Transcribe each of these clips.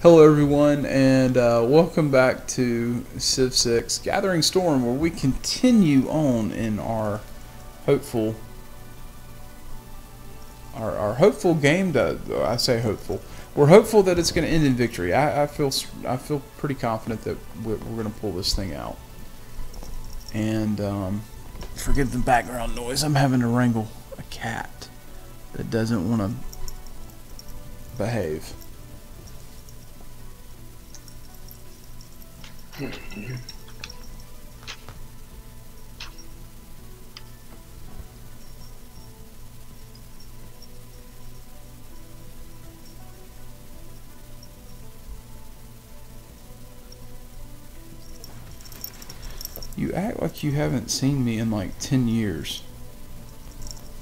Hello, everyone, and uh, welcome back to Civ 6 Gathering Storm, where we continue on in our hopeful, our, our hopeful game. To, I say hopeful. We're hopeful that it's going to end in victory. I, I feel I feel pretty confident that we're, we're going to pull this thing out. And um, forgive the background noise. I'm having to wrangle a cat that doesn't want to behave. You act like you haven't seen me in like 10 years.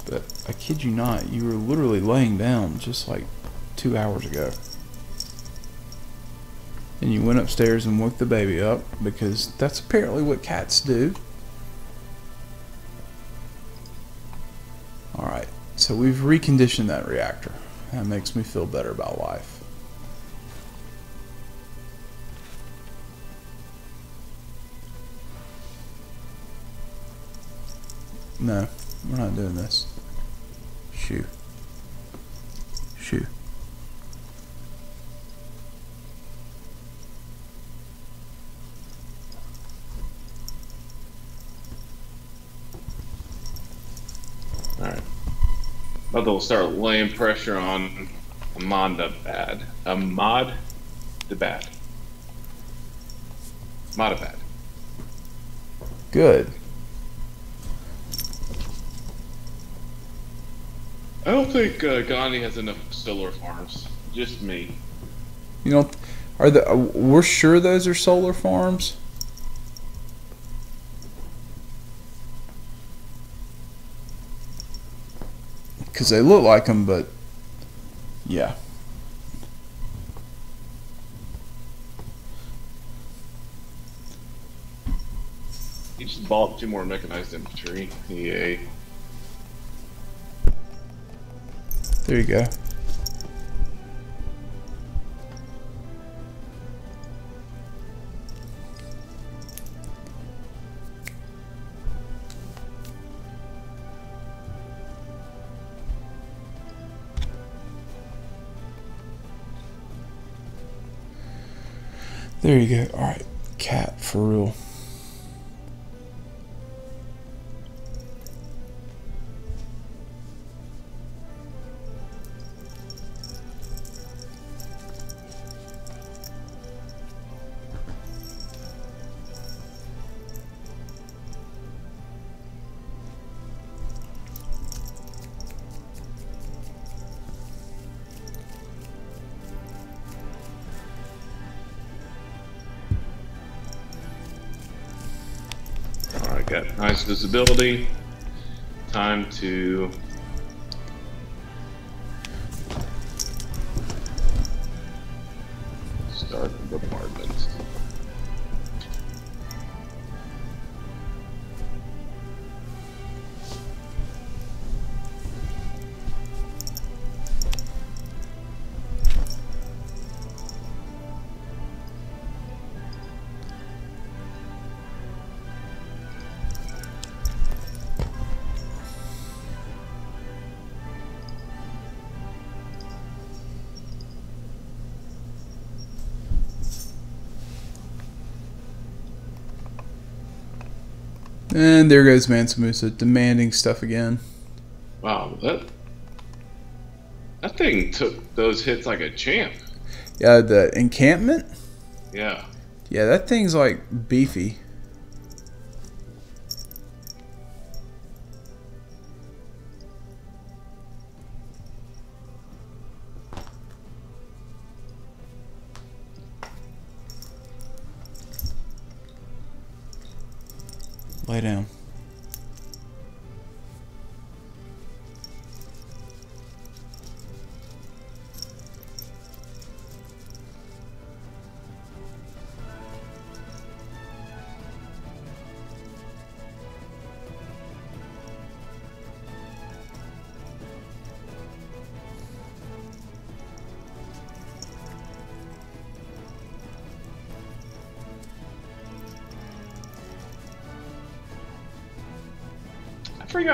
But I kid you not, you were literally laying down just like two hours ago. And you went upstairs and woke the baby up because that's apparently what cats do. Alright, so we've reconditioned that reactor. That makes me feel better about life. No, we're not doing this. Shoo. Shoo. But they'll start laying pressure on Amanda Bad. Ahmad the Bad. Modabad. Good. I don't think uh, Gandhi has enough solar farms. Just me. You know, are the uh, we're sure those are solar farms? Because they look like them, but yeah. He just bought two more mechanized infantry. Yay. There you go. There you go. All right, cat for real. Got nice visibility. Time to And there goes Mansa Musa demanding stuff again. Wow, that that thing took those hits like a champ. Yeah, the encampment. Yeah. Yeah, that thing's like beefy. Lay down.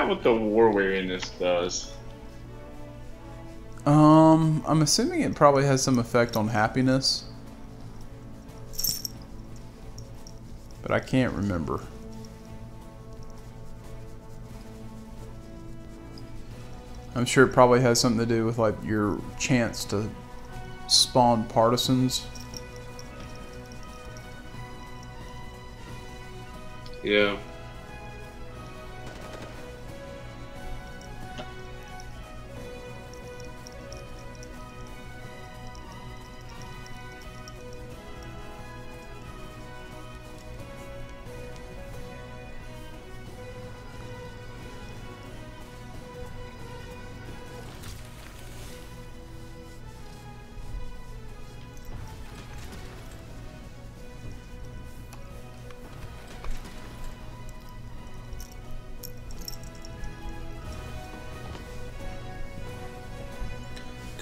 What the war weariness does. Um, I'm assuming it probably has some effect on happiness. But I can't remember. I'm sure it probably has something to do with like your chance to spawn partisans. Yeah.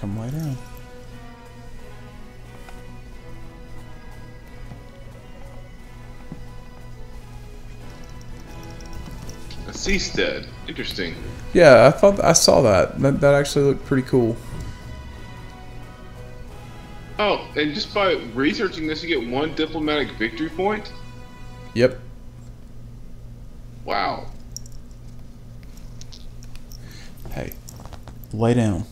Come right down. A seastead. Interesting. Yeah, I thought I saw that. That that actually looked pretty cool. Oh, and just by researching this, you get one diplomatic victory point? Yep. Wow. Hey, lay down.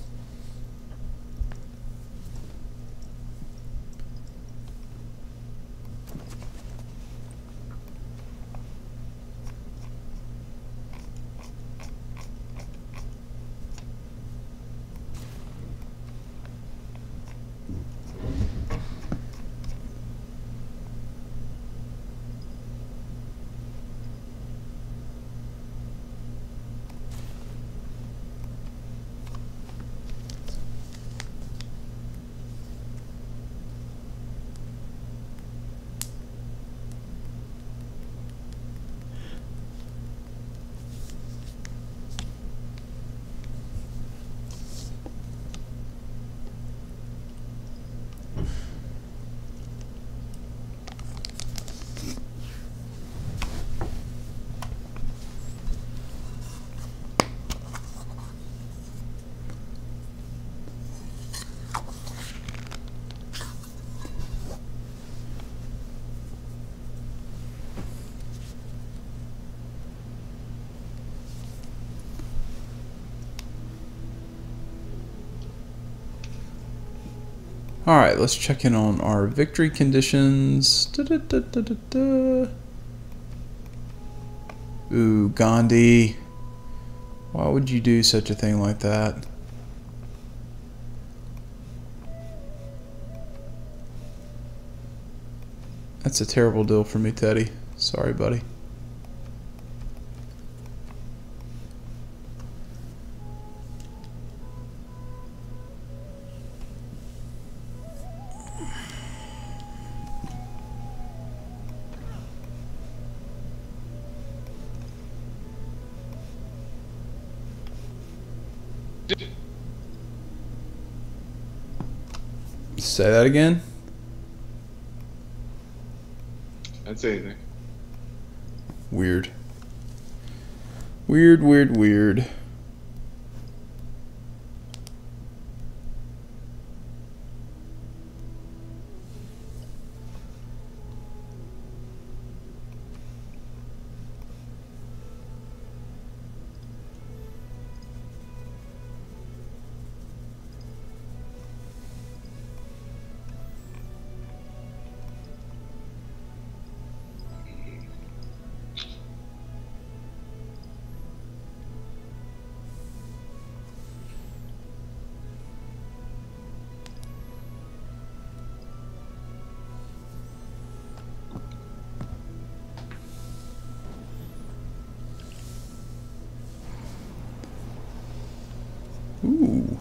All right, let's check in on our victory conditions. Da-da-da-da-da-da. Ooh, Gandhi. Why would you do such a thing like that? That's a terrible deal for me, Teddy. Sorry, buddy. Say that again. I'd say anything. Weird. Weird, weird, weird. Ooh.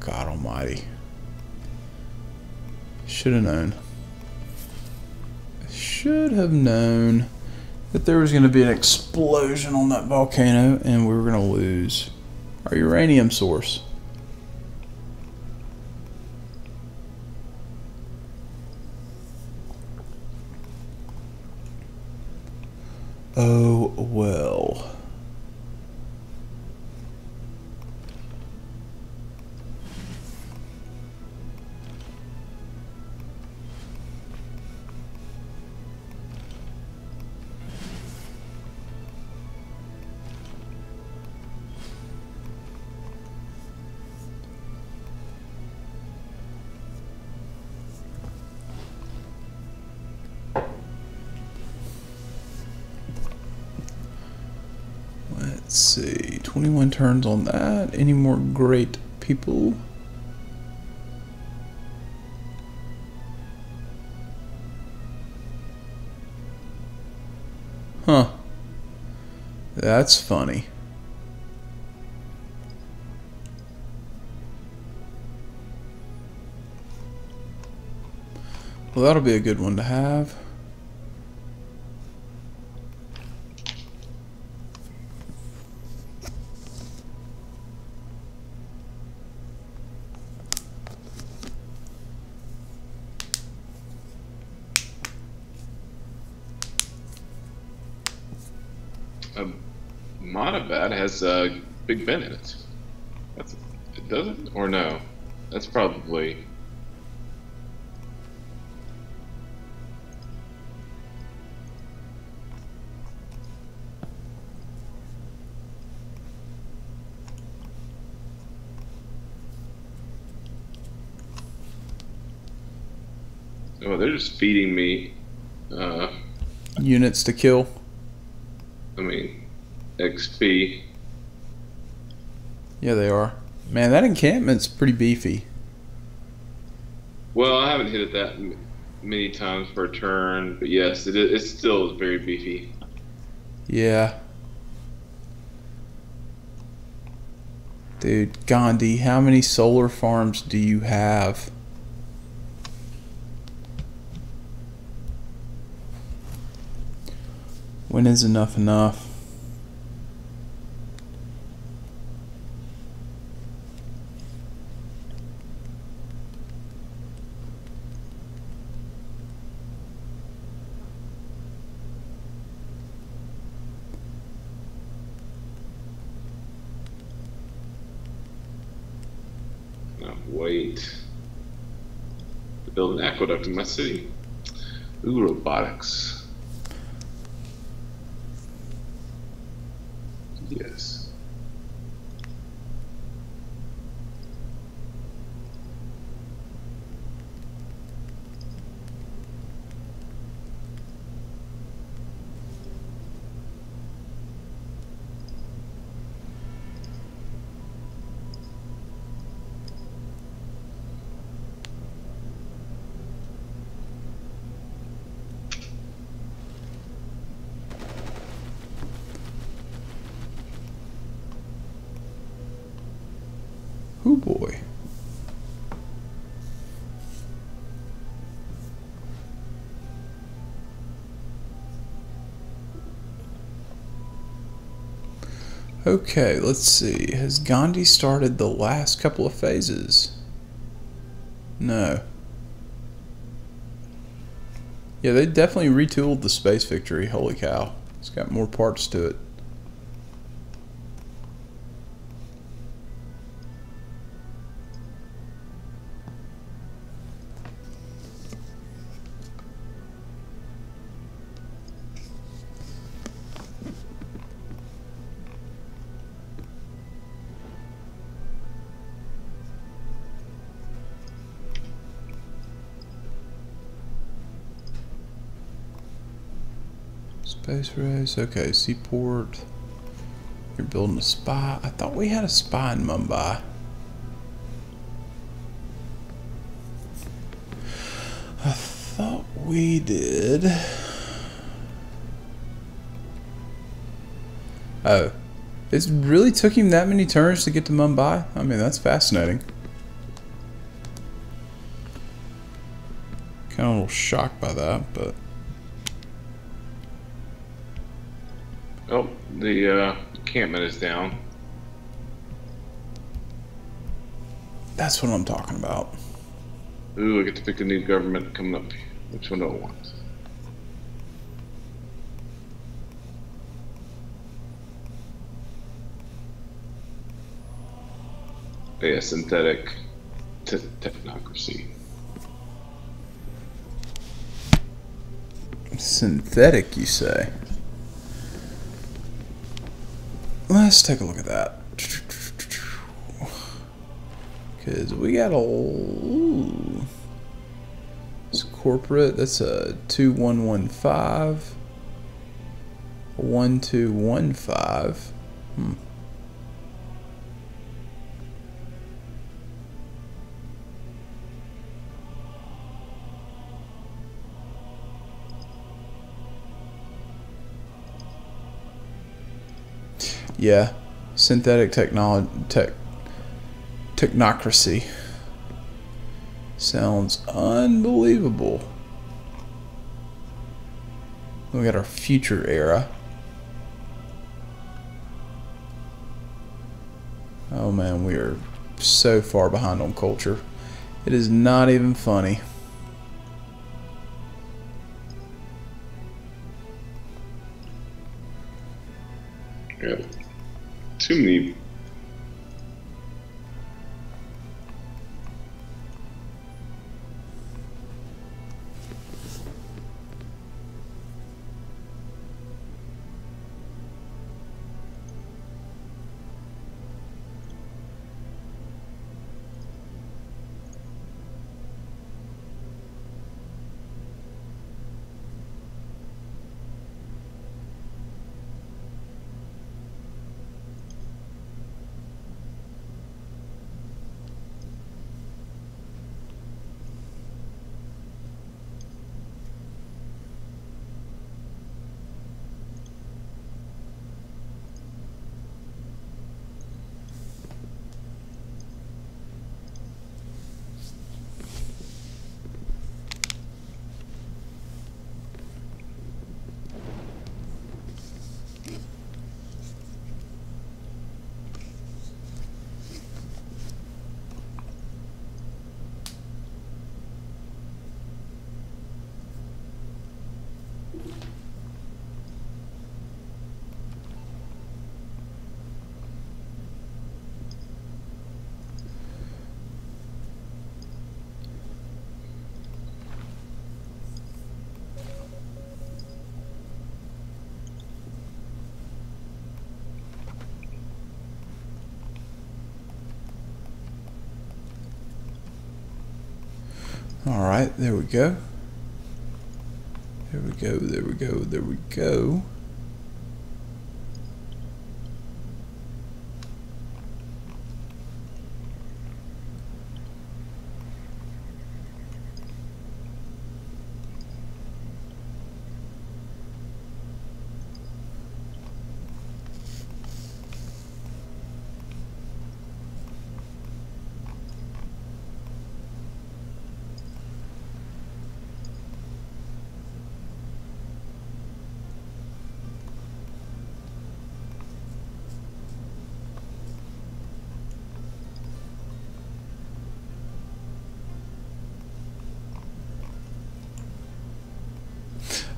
God almighty. Should have known. Should have known that there was going to be an explosion on that volcano and we were going to lose our uranium source. Oh well. Turns on that. Any more great people? Huh. That's funny. Well, that'll be a good one to have. Has uh, Big Ben in it. That's it doesn't or no? That's probably Oh, they're just feeding me. Uh, Units to kill. I mean, XP. Yeah, they are. Man, that encampment's pretty beefy. Well, I haven't hit it that many times per turn, but yes, it is, it still is very beefy. Yeah. Dude, Gandhi, how many solar farms do you have? When is enough enough? An aqueduct in my city. Ooh, robotics. Okay, let's see. Has Gandhi started the last couple of phases? No. Yeah, they definitely retooled the Space Victory. Holy cow. It's got more parts to it. Space race. Okay, seaport. You're building a spy. I thought we had a spy in Mumbai. I thought we did. Oh. It really took him that many turns to get to Mumbai? I mean, that's fascinating. Kind of a little shocked by that, but... Oh, the uh, encampment is down. that's what I'm talking about. Ooh, I get to pick a new government coming up. Which one do I want? Yeah, synthetic te- technocracy. Synthetic, you say? Let's take a look at that. Because we got a. Ooh. It's corporate. That's a 2115. 1215. Hmm. Yeah, synthetic technology, tech, technocracy. Sounds unbelievable. We got our future era. Oh man, we are so far behind on culture. It is not even funny. Too many. All right, there we go. There we go, there we go, there we go.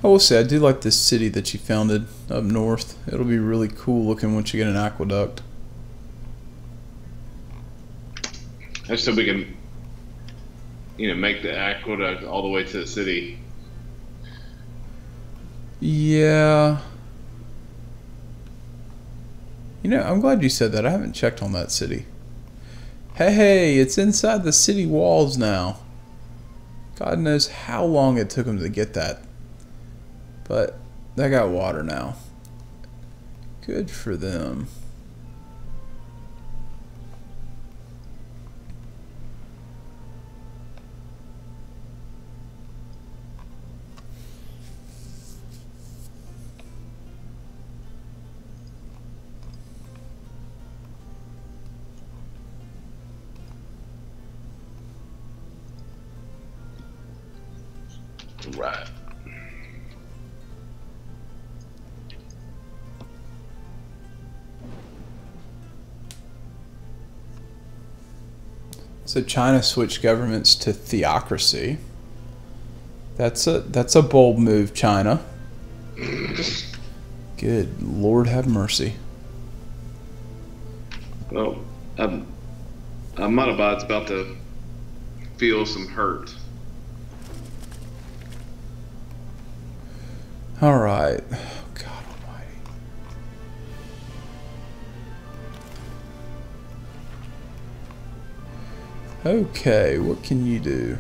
I will say, I do like this city that you founded up north. It'll be really cool looking once you get an aqueduct. I Just so we can, you know, make the aqueduct all the way to the city. Yeah. You know, I'm glad you said that. I haven't checked on that city. Hey, hey, it's inside the city walls now. God knows how long it took them to get that. But they got water now. Good for them. So China switched governments to theocracy. That's a that's a bold move, China. Good Lord, have mercy. Well, um, Monobot's about to feel some hurt. All right. Okay, what can you do?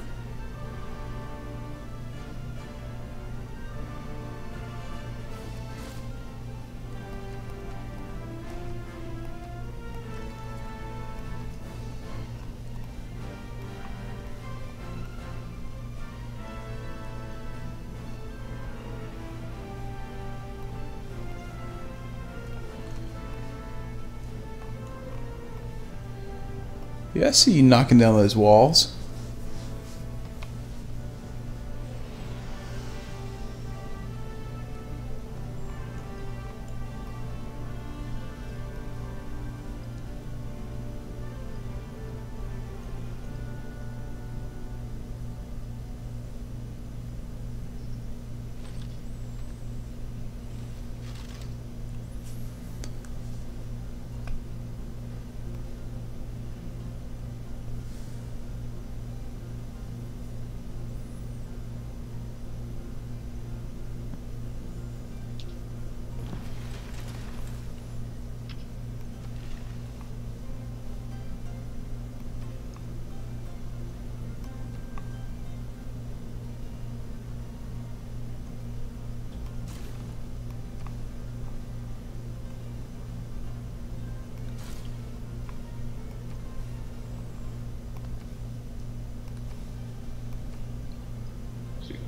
Yeah, I see you knocking down those walls.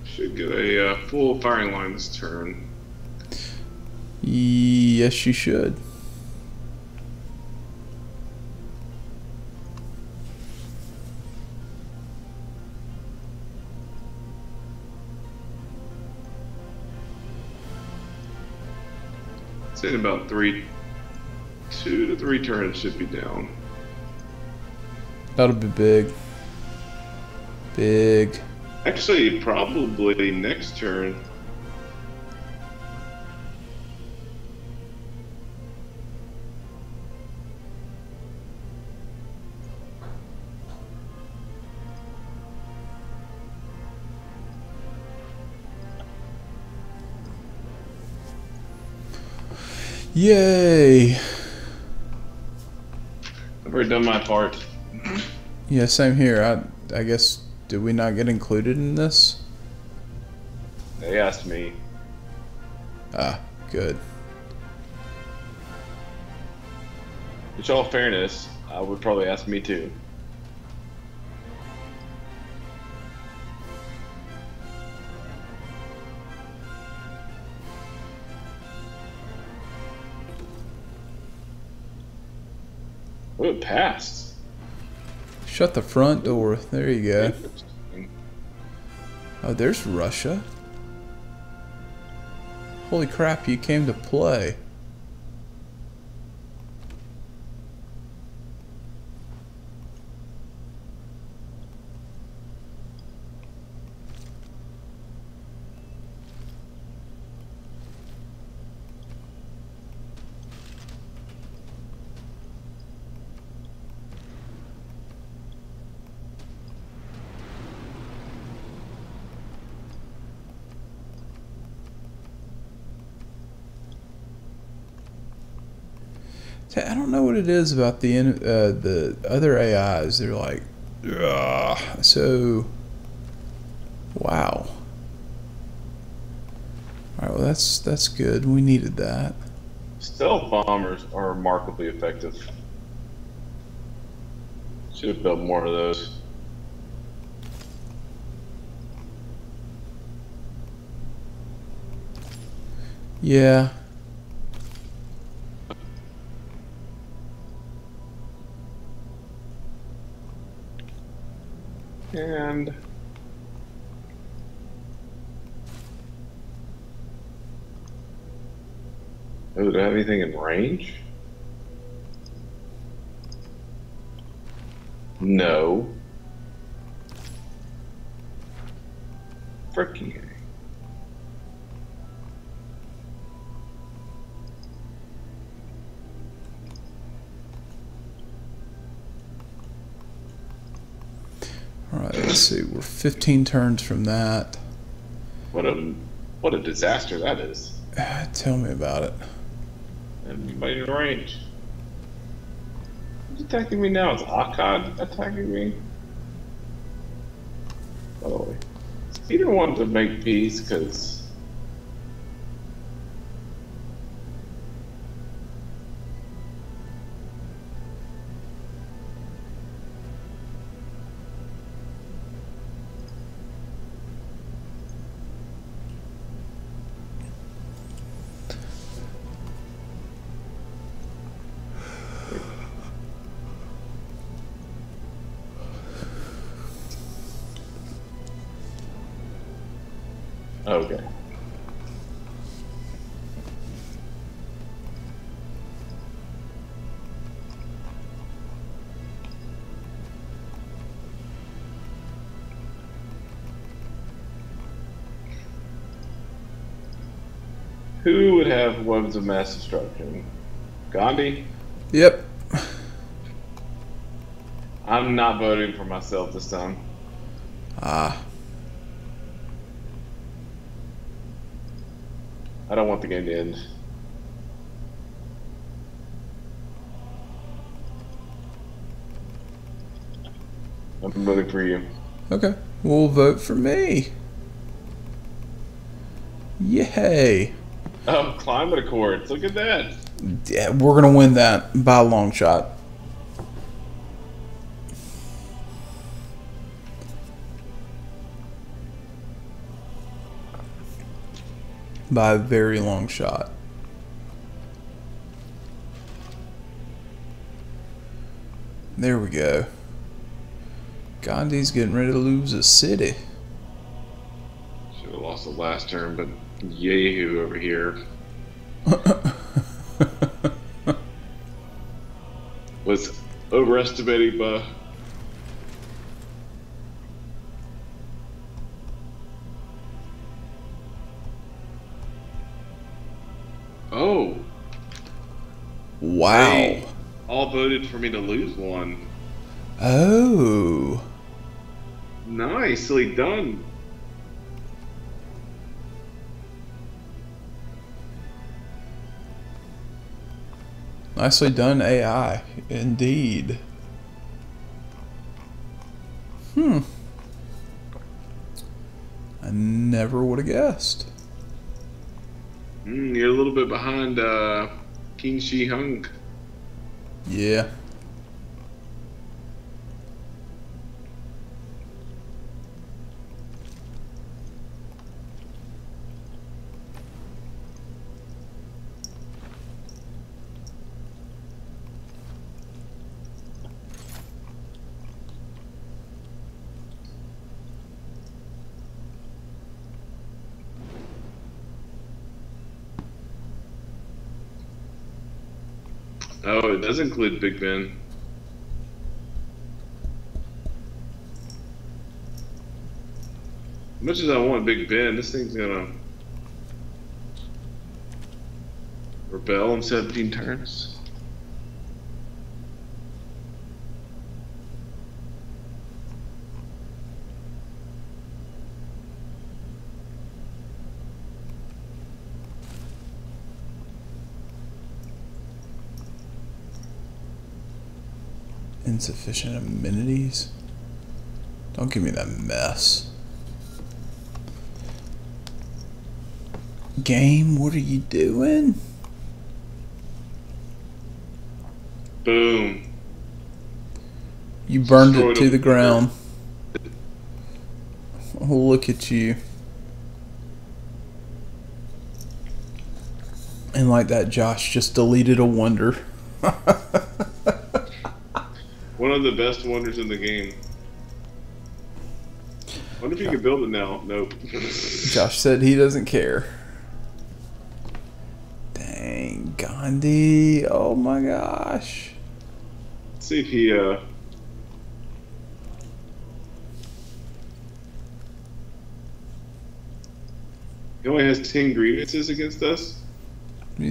Should, get a uh, full firing line this turn. Yes, you should. Say in about three, two to three turns should be down. That'll be big. Big. Actually, probably next turn. Yay! I've already done my part. Yeah, same here. I I guess did we not get included in this? They asked me. Ah, good. Which, all fairness, I would probably ask me too. Oh, it passed. Shut the front door. There you go. Oh, there's Russia. Holy crap, you came to play. See, I don't know what it is about the uh, the other AIs. They're like, Ugh. so. Wow. All right, well that's that's good. We needed that. Stealth bombers are remarkably effective. Should have built more of those. Yeah. And Oh, do I have anything in range? No. Freaking. A. All right, let's see. We're 15 turns from that. What a what a disaster that is. Tell me about it. Everybody in range. Who's attacking me now? Is Akkad attacking me? By the Oh, Peter wanted to make peace because Who would have weapons of mass destruction? Gandhi? Yep. I'm not voting for myself this time. Ah, I don't want the game to end. I'm voting for you. okay. We'll vote for me. Yay. Oh, climate accords. Look at that. Yeah, we're gonna win that by a long shot. By a very long shot. There we go. Gandhi's getting ready to lose a city. Should have lost the last term, but Yahoo over here was overestimating my. Oh, wow. they all voted for me to lose one. Oh. Nicely done. Nicely done, AI. Indeed. Hmm. I never would have guessed. Mm, you're a little bit behind uh, King Shi Hung. Yeah. Oh, it does include Big Ben. As much as I want Big Ben, this thing's gonna rebel in 17 turns. Insufficient amenities? Don't give me that mess. Game, what are you doing? Boom. You burned it to the ground. Oh, look at you. And like that, Josh just deleted a wonder. One of the best wonders in the game. I wonder if you can build it now. Nope. Josh said he doesn't care. Dang. Gandhi. Oh my gosh. Let's see if he uh He only has ten grievances against us. Uh,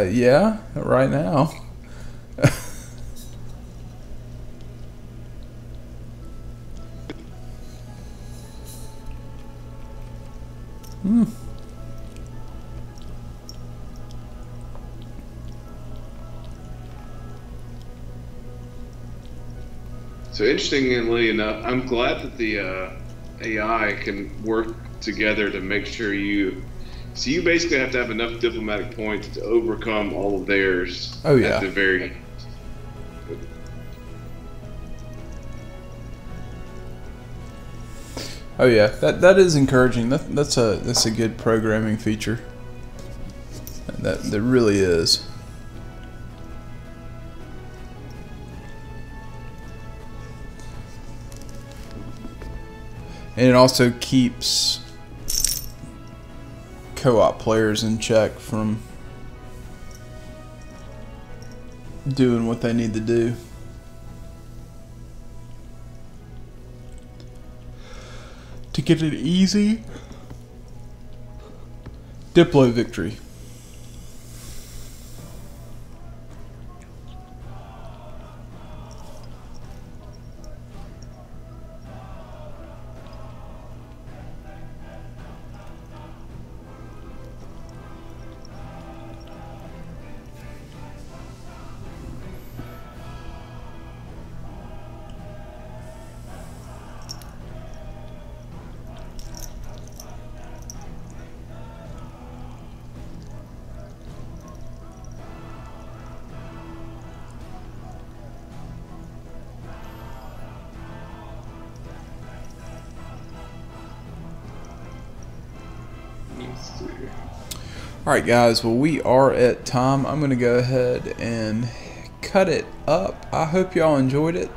yeah, right now. So interestingly enough, I'm glad that the uh, AI can work together to make sure you. So you basically have to have enough diplomatic points to overcome all of theirs. Oh yeah. At the very. Oh yeah, that that is encouraging. That that's a that's a good programming feature. That that really is. And it also keeps co-op players in check from doing what they need to do. To get an easy Diplo victory. Alright guys, well we are at time. I'm going to go ahead and cut it up. I hope y'all enjoyed it.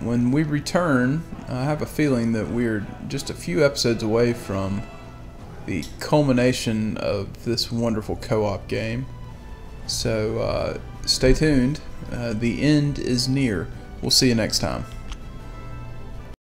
When we return, I have a feeling that we're just a few episodes away from the culmination of this wonderful co-op game. So uh, stay tuned. Uh, the end is near. We'll see you next time.